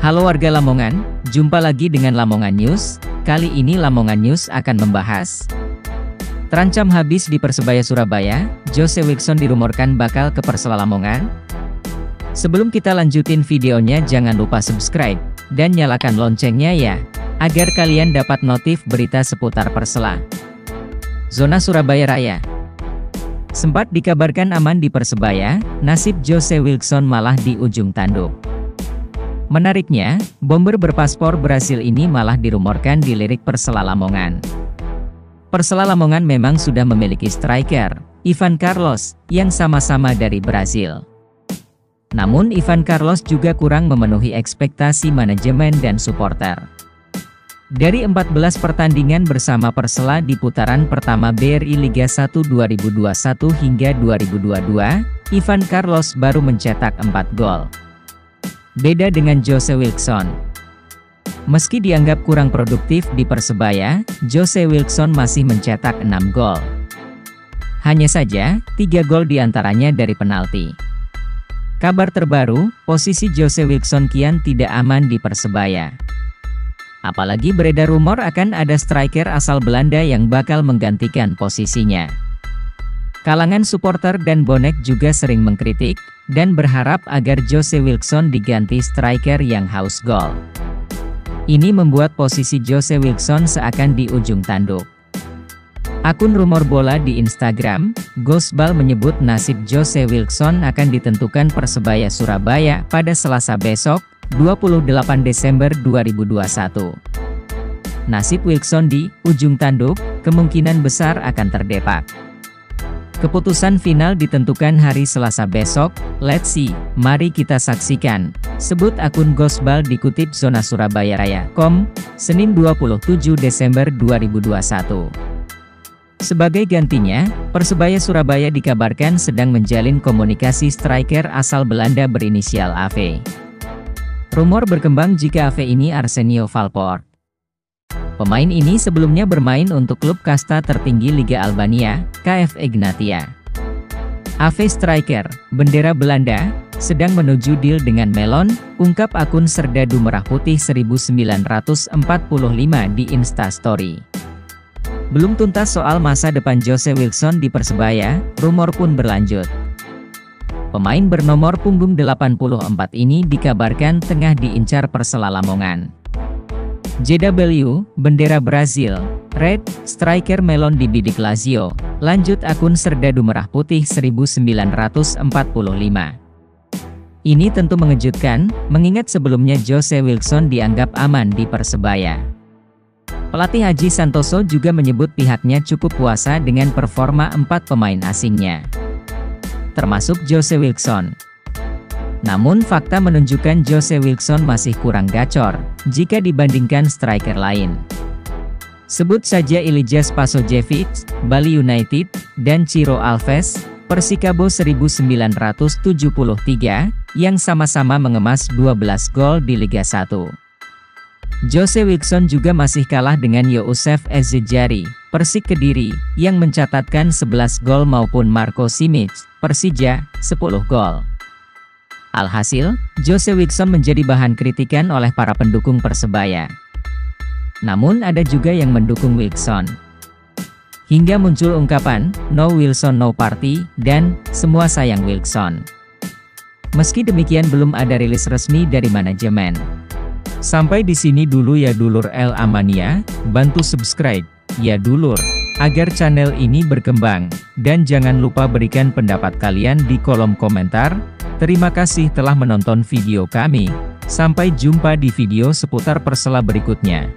Halo warga Lamongan, jumpa lagi dengan Lamongan News. Kali ini Lamongan News akan membahas Terancam habis di Persebaya Surabaya, Jose Wilson dirumorkan bakal ke Persela Lamongan. Sebelum kita lanjutin videonya jangan lupa subscribe, dan nyalakan loncengnya ya, agar kalian dapat notif berita seputar Persela. Zona Surabaya Raya Sempat dikabarkan aman di Persebaya, nasib Jose Wilson malah di ujung tanduk. Menariknya, bomber berpaspor Brasil ini malah dirumorkan dilirik Persela Lamongan. Persela Lamongan memang sudah memiliki striker, Ivan Carlos, yang sama-sama dari Brasil. Namun Ivan Carlos juga kurang memenuhi ekspektasi manajemen dan supporter. Dari 14 pertandingan bersama Persela di putaran pertama BRI Liga 1 2021 hingga 2022, Ivan Carlos baru mencetak 4 gol. Beda dengan Jose Wilson. Meski dianggap kurang produktif di Persebaya, Jose Wilson masih mencetak 6 gol. Hanya saja, 3 gol di antaranya dari penalti. Kabar terbaru, posisi Jose Wilson kian tidak aman di Persebaya. Apalagi beredar rumor akan ada striker asal Belanda yang bakal menggantikan posisinya. Kalangan supporter dan bonek juga sering mengkritik, dan berharap agar Jose Wilson diganti striker yang haus gol. Ini membuat posisi Jose Wilson seakan di ujung tanduk. Akun rumor bola di Instagram, Ghostball menyebut nasib Jose Wilson akan ditentukan Persebaya Surabaya pada Selasa besok, 28 Desember 2021. Nasib Wilson di ujung tanduk kemungkinan besar akan terdepak. Keputusan final ditentukan hari Selasa besok, let's see, mari kita saksikan. Sebut akun Gosbal dikutip Zona Surabaya Raya.com, Senin 27 Desember 2021. Sebagai gantinya, Persebaya Surabaya dikabarkan sedang menjalin komunikasi striker asal Belanda berinisial AV. Rumor berkembang jika AV ini Arsenio Valport. Pemain ini sebelumnya bermain untuk klub kasta tertinggi Liga Albania, KF Egnatia. AV Striker, bendera Belanda, sedang menuju deal dengan Melon, ungkap akun Serdadu Merah Putih 1945 di Instastory. Belum tuntas soal masa depan Jose Wilson di Persebaya, rumor pun berlanjut. Pemain bernomor punggung 84 ini dikabarkan tengah diincar Persela Lamongan. JW, bendera Brazil, Red, striker Melon dibidik Lazio, lanjut akun Serdadu Merah Putih 1945. Ini tentu mengejutkan, mengingat sebelumnya Jose Wilson dianggap aman di Persebaya. Pelatih Haji Santoso juga menyebut pihaknya cukup puasa dengan performa empat pemain asingnya. Termasuk Jose Wilson. Namun fakta menunjukkan Jose Wilson masih kurang gacor, jika dibandingkan striker lain. Sebut saja Ilijas Pasojevic, Bali United, dan Ciro Alves, Persikabo 1973, yang sama-sama mengemas 12 gol di Liga 1. Jose Wilson juga masih kalah dengan Yosef Ezejari, Persik Kediri, yang mencatatkan 11 gol maupun Marco Simic, Persija, 10 gol. Alhasil, Jose Wilson menjadi bahan kritikan oleh para pendukung Persebaya. Namun ada juga yang mendukung Wilson. Hingga muncul ungkapan, no Wilson no party, dan semua sayang Wilson. Meski demikian belum ada rilis resmi dari manajemen. Sampai di sini dulu ya dulur El Amania, bantu subscribe, ya dulur, agar channel ini berkembang, dan jangan lupa berikan pendapat kalian di kolom komentar, Terima kasih telah menonton video kami. Sampai jumpa di video seputar Persela berikutnya.